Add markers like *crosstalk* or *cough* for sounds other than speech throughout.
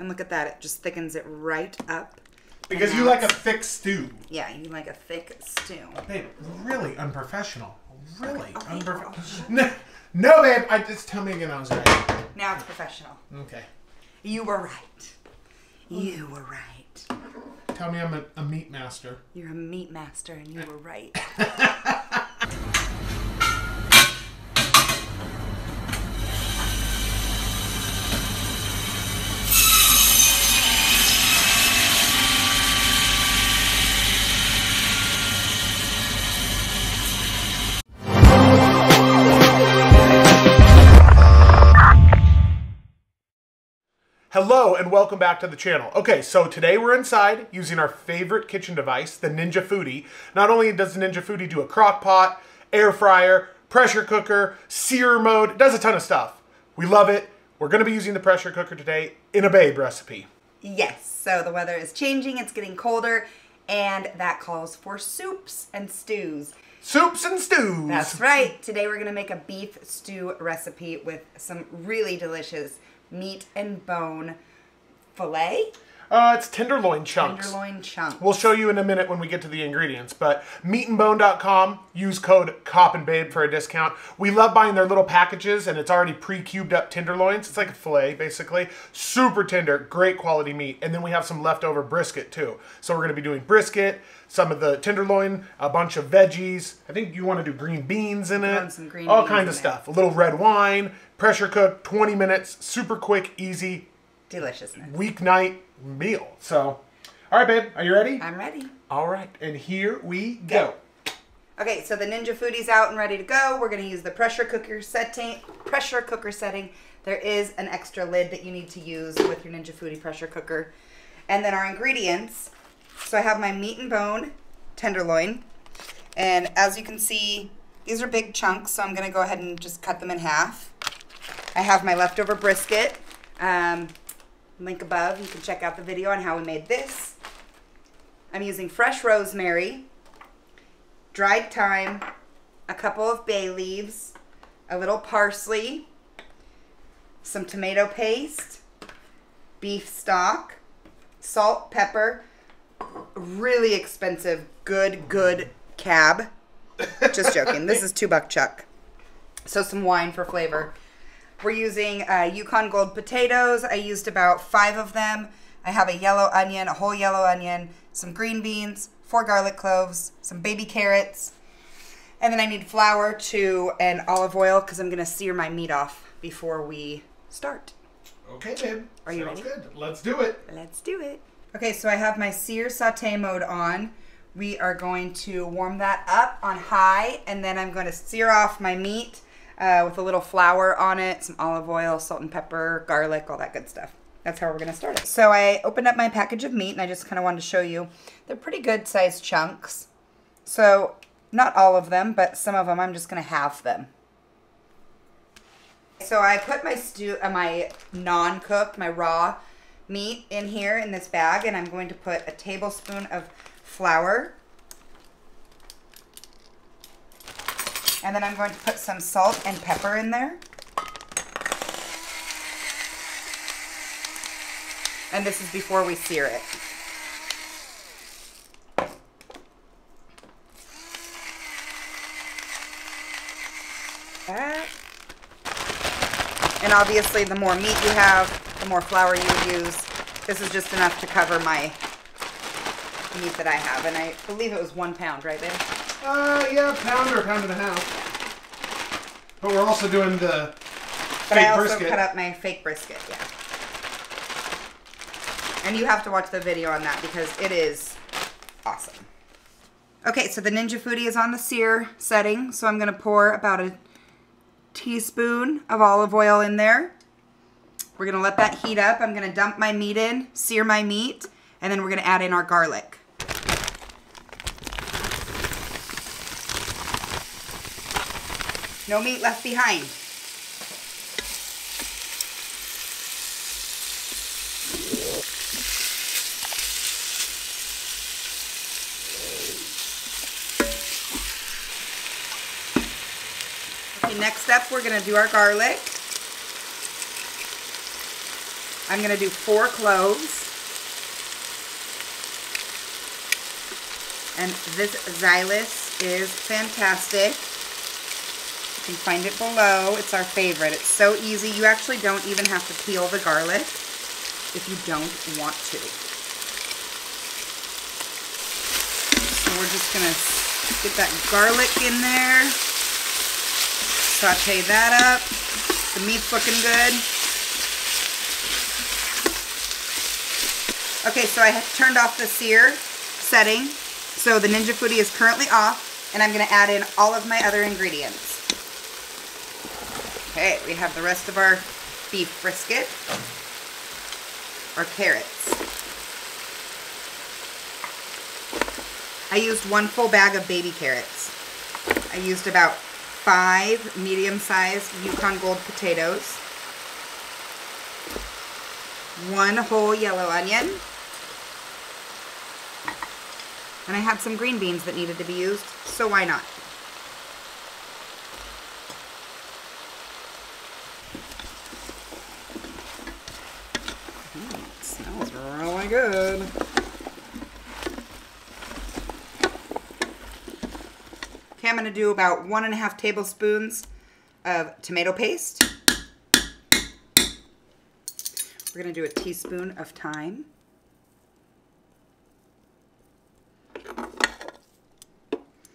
And look at that, it just thickens it right up. Because you like a thick stew. Yeah, you like a thick stew. Babe, really unprofessional. Really Okay, unprofessional. *laughs* No, no, babe. I just tell me again. I was right. Now it's professional. Okay. You were right. You were right. Tell me I'm a, a meat master. You're a meat master and you were right. *laughs* Hello and welcome back to the channel. Okay, so today we're inside using our favorite kitchen device, the Ninja Foodi. Not only does the Ninja Foodi do a crock pot, air fryer, pressure cooker, sear mode, it does a ton of stuff. We love it. We're gonna be using the pressure cooker today in a babe recipe. Yes, so the weather is changing, it's getting colder, and that calls for soups and stews. Soups and stews. That's right. Today we're gonna make a beef stew recipe with some really delicious meat and bone filet, Uh, it's tenderloin chunks. tenderloin chunks. We'll show you in a minute when we get to the ingredients, but meatandbone.com, use code COP and BABE for a discount. We love buying their little packages and it's already pre-cubed up tenderloins. It's like a filet basically. Super tender, great quality meat. And then we have some leftover brisket too. So we're gonna be doing brisket, some of the tenderloin, a bunch of veggies. I think you wanna do green beans in it. some green All kinds in of it. stuff. A little red wine, pressure cook, 20 minutes, super quick, easy, Deliciousness. weeknight meal. So, all right, babe, are you ready? I'm ready. All right, and here we go. Okay, so the Ninja Foodi's out and ready to go. We're gonna use the pressure cooker setting. Pressure cooker setting. There is an extra lid that you need to use with your Ninja Foodi pressure cooker. And then our ingredients. So I have my meat and bone tenderloin, and as you can see, these are big chunks. So I'm gonna go ahead and just cut them in half. I have my leftover brisket. Um, link above. You can check out the video on how we made this. I'm using fresh rosemary dried thyme, a couple of bay leaves, a little parsley, some tomato paste, beef stock, salt, pepper, really expensive, good, good cab. Just joking. This is two buck chuck. So some wine for flavor. We're using uh, Yukon Gold potatoes. I used about five of them. I have a yellow onion, a whole yellow onion, some green beans, four garlic cloves, some baby carrots, and then I need flour to and olive oil because I'm gonna sear my meat off before we start. Okay, babe. Are you Sounds ready? good. Let's do it. Let's do it. Okay, so I have my sear saute mode on. We are going to warm that up on high, and then I'm going to sear off my meat uh, with a little flour on it, some olive oil, salt and pepper, garlic, all that good stuff. That's how we're going to start it. So I opened up my package of meat, and I just kind of wanted to show you. They're pretty good sized chunks. So not all of them, but some of them I'm just going to halve them. So I put my stew, uh, my non-cooked, my raw meat in here in this bag, and I'm going to put a tablespoon of flour. And then I'm going to put some salt and pepper in there. And this is before we sear it. And obviously, the more meat you have, the more flour you use. This is just enough to cover my meat that I have. And I believe it was one pound, right, babe? Uh, yeah, pound or a pound and a half. But we're also doing the But I fake also brisket. cut up my fake brisket, yeah. And you have to watch the video on that because it is awesome. Okay, so the Ninja Foodi is on the sear setting, so I'm going to pour about a teaspoon of olive oil in there. We're going to let that heat up. I'm going to dump my meat in, sear my meat, and then we're going to add in our garlic. No meat left behind. Okay, next up we're gonna do our garlic. I'm gonna do four cloves. And this Zyliss is fantastic. Can find it below. It's our favorite. It's so easy. You actually don't even have to peel the garlic if you don't want to. So we're just gonna get that garlic in there. Saute that up. The meat's looking good. Okay, so I turned off the sear setting. So the Ninja Foodi is currently off, and I'm gonna add in all of my other ingredients. Okay, we have the rest of our beef brisket, our carrots. I used one full bag of baby carrots. I used about five medium-sized Yukon Gold potatoes, one whole yellow onion, and I had some green beans that needed to be used, so why not? Mm, it smells really good. Okay, I'm to do about one and a half tablespoons of tomato paste. We're going to do a teaspoon of thyme.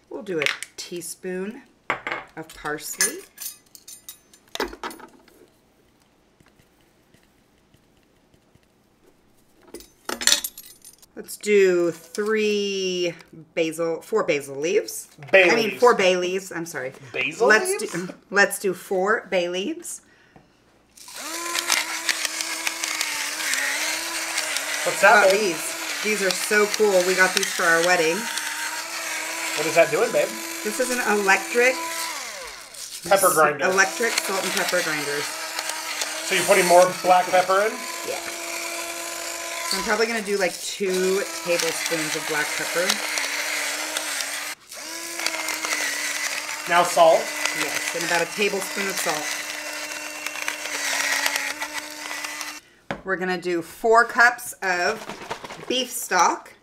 We'll do a teaspoon of parsley. Let's do three basil, four basil leaves. Bay I mean, four bay leaves. I'm sorry. Basil let's leaves? Do, *laughs* let's do four bay leaves. What's that, these. These are so cool. We got these for our wedding. What is that doing, babe? This is an electric Pepper grinder. electric salt and pepper grinders. so you're putting more black pepper in? Yeah. I'm probably gonna do like two tablespoons of black pepper. Now salt. Yes, and about a tablespoon of salt. We're gonna do four cups of beef stock.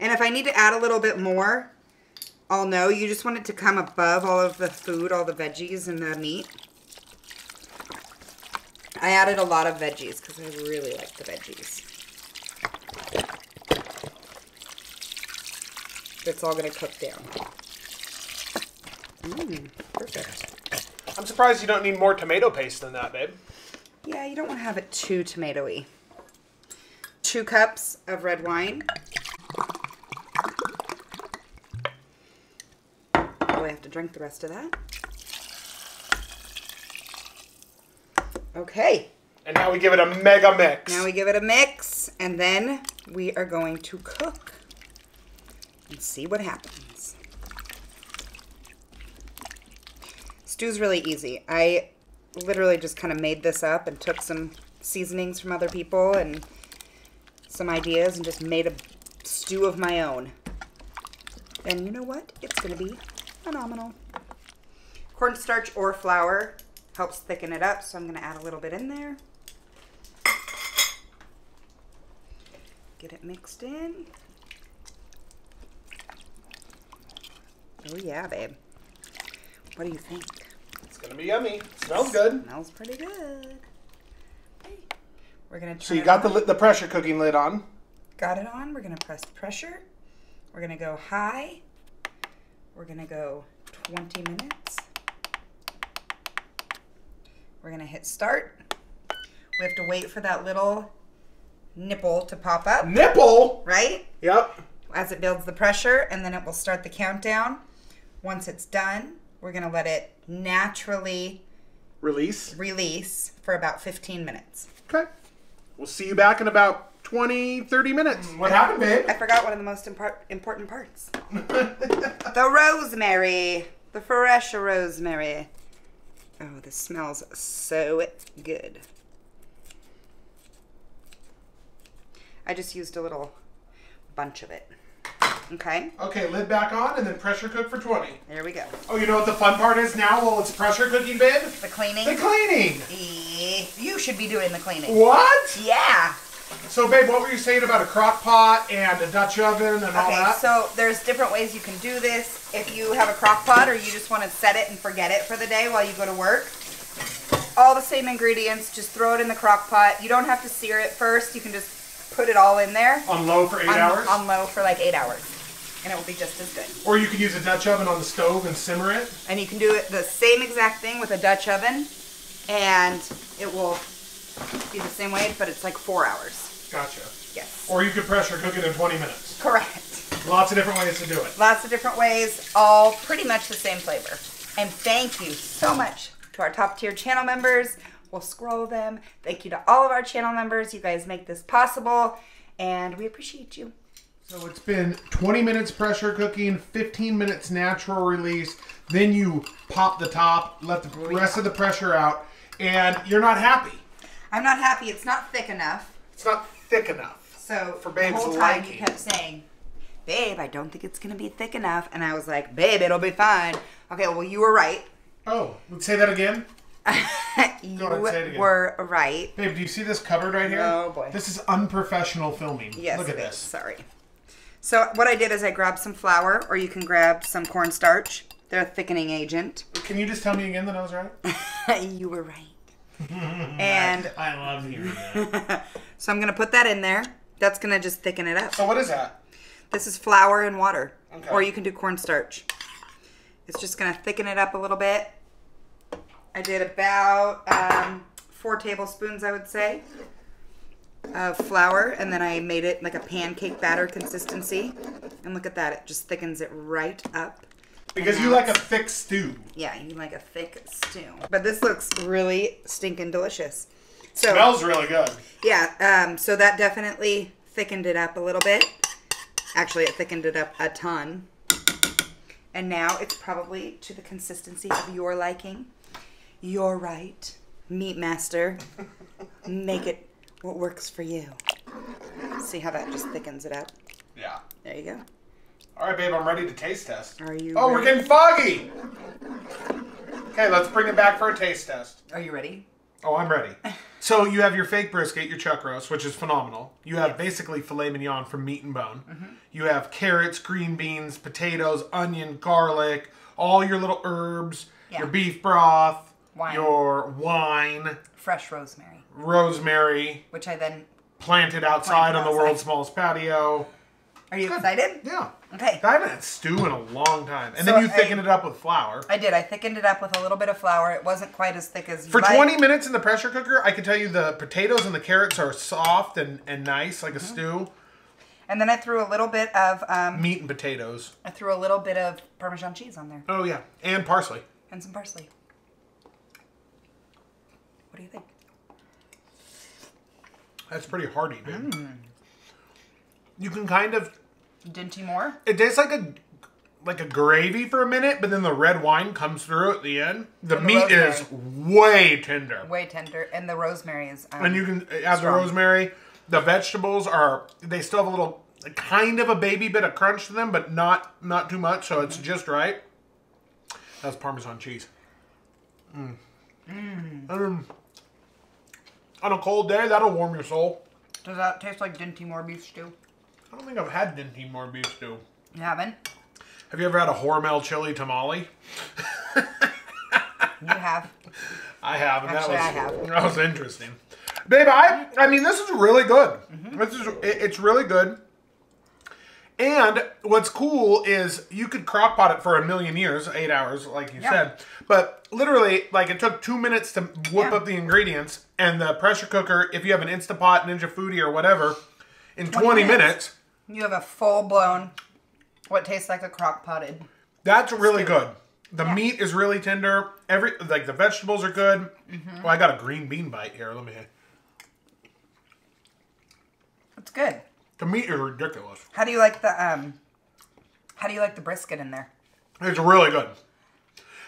And if I need to add a little bit more, I'll know. You just want it to come above all of the food, all the veggies and the meat. I added a lot of veggies because I really like the veggies. It's all gonna cook down. Mmm, perfect. I'm surprised you don't need more tomato paste than that, babe. Yeah, you don't want to have it too tomatoey. Two cups of red wine. Oh, Do I have to drink the rest of that? Okay, And now we give it a mega mix. now we give it a mix, and then we are going to cook and see what happens. Stew's really easy. I literally just kind of made this up and took some seasonings from other people and some ideas and just made a stew of my own. And you know what? It's going to be phenomenal. Cornstarch or flour helps thicken it up, so I'm going to add a little bit in there. Get it mixed in. Oh yeah, babe. What do you think? It's gonna be yummy. Smells good. Smells pretty good. We're gonna So you got the the pressure cooking lid on. got it on. We're gonna press pressure. We're gonna go high. We're gonna go 20 minutes. We're gonna hit start. We have to wait for that little nipple to pop up, Nipple. right? Yep. As it builds the pressure, and then it will start the countdown. Once it's done, we're gonna let it naturally Release. release for about 15 minutes. Okay. We'll see you back in about 20, 30 minutes. What happened, babe? I forgot one of the most impar- important parts. the rosemary. The fresh rosemary. Oh, this smells so good. I just used a little bunch of it. Okay, okay, lid back on and then pressure cook for 20. there we go. Oh, you know what the fun part is now while it's pressure cooking, babe? The cleaning. The cleaning. You should be doing the cleaning. What? Yeah. So, babe, what were you saying about a crock pot and a Dutch oven and all Okay, that? so there's different ways you can do this. If you have a crock pot or you just want to set it and forget it for the day while you go to work, all the same ingredients, just throw it in the crock pot. You don't have to sear it first. You can just put it all in there on low for eight on, hours? on low for like eight hours. And it will be just as good. or you could use a Dutch oven on the stove and simmer it. And you can do it the same exact thing with a Dutch oven and it will be the same way, but it's like four hours. Gotcha. Yes. Or you could pressure cook it in 20 minutes. Correct. Lots of different ways to do it. Lots of different ways, all pretty much the same flavor. And thank you so much to our top tier channel members. We'll scroll them. Thank you to all of our channel members. You guys make this possible, and we appreciate you. So it's been 20 minutes pressure cooking, 15 minutes natural release. Then you pop the top, let the oh, rest of the pressure out, and you're not happy. I'm not happy. It's not thick enough. It's not thick enough. So For the Babe's whole time liking. you kept saying, "Babe, I don't think it's gonna be thick enough," and I was like, "Babe, it'll be fine." Okay, well you were right. Oh, let's say that again. *laughs* you ahead, say it again. were right. Babe, do you see this cupboard right here? Oh, boy. This is unprofessional filming. Yes, Look at it is. this. Sorry. So what I did is I grabbed some flour, or you can grab some cornstarch. They're a thickening agent. Can you just tell me again that I was right? *laughs* you were right. *laughs* and I love hearing that. *laughs* so I'm gonna put that in there. That's gonna just thicken it up. so what is that? This is flour and water, Okay. or you can do cornstarch. It's just gonna thicken it up a little bit. I did about um, four tablespoons, I would say, of flour, and then I made it like a pancake batter consistency. And look at that; it just thickens it right up. Because you like a thick stew. Yeah, you like a thick stew. But this looks really stinking delicious. So Smells really good. yeah, um, so that definitely thickened it up a little bit. Actually, it thickened it up a ton. And now it's probably to the consistency of your liking. You're right, meat master. Make it what works for you. See how that just thickens it up? Yeah. There you go. All right, babe, I'm ready to taste test. Are you? Oh, we're getting foggy. Okay, let's bring it back for a taste test. Are you ready? Oh, I'm ready. *laughs* So you have your fake brisket, your chuck roast, which is phenomenal. You have basically filet mignon from Meat and Bone. Mm-hmm. You have carrots, green beans, potatoes, onion, garlic, all your little herbs, Yeah. your beef broth, Wine. your wine, Fresh rosemary, rosemary, which I then. planted outside Planted on the outside. world's smallest patio. Are you excited? Yeah. Okay. I haven't had stew in a long time. And So then you I- thicken it up with flour. I did. I thickened it up with a little bit of flour. It wasn't quite as thick as you For like. 20 minutes in the pressure cooker, I can tell you the potatoes and the carrots are soft and, and nice, like a Mm-hmm. stew. And then I threw a little bit of um, Meat and potatoes. I threw a little bit of Parmesan cheese on there Oh, yeah. And parsley. and some parsley. What do you think? That's pretty hearty, babe. Mm. You can kind of. Dinty Moore? It tastes like a like a gravy for a minute, but then the red wine comes through at the end. The the meat is way tender. Way tender, and the rosemary is. Um, and you can add the rosemary. The vegetables are they still have a little kind of a baby bit of crunch to them, but not not too much, so it's just right. That's Parmesan cheese. Mm. Um, on a cold day, that'll warm your soul. Does that taste like Dinty Moore beef stew? I don't think I've had Dinty Moore beef stew. You haven't? Have you ever had a Hormel chili tamale? *laughs* You have. I have, and Actually, that was *laughs* that was interesting. Babe, I I mean this is really good. Mm-hmm. This is it- it's really good. And what's cool is you could crock pot it for a million years, eight hours, like you Yeah. said. But literally, like it took two minutes to whip Yeah. up the ingredients, and the pressure cooker, if you have an Instapot, Ninja Foodi, or whatever, in 20, 20 minutes. minutes. You have a full blown, what tastes like a crock potted. That's really good. The Yeah. meat is really tender. Every like the vegetables are good. Mm-hmm. Well, I got a green bean bite here. Let me. It's good. The meat is ridiculous. How do you like the um? How do you like the brisket in there? It's really good.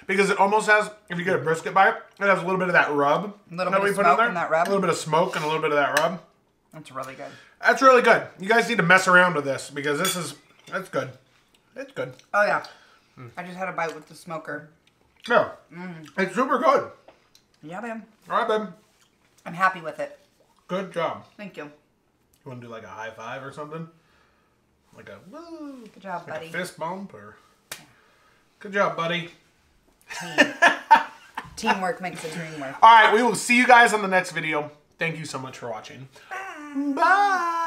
Because it almost has, if you get a brisket bite, it has a little bit of that rub. Little that bit we of put in smoke there. in that rub? A little bit of smoke and a little bit of that rub. That's really good. That's really good. You guys need to mess around with this because this is, that's good. It's good. Oh yeah. Hmm. I just had a bite with the smoker. Yeah. Mm. It's super good. Yeah, man. All right, babe. I'm happy with it. Good job. Thank you. You want to do like a high five or something? Like a woo, Good job, like buddy. a fist bump or. Good job, buddy. Team. Teamwork makes the dream work. All right, we will see you guys on the next video. Thank you so much for watching. Bye.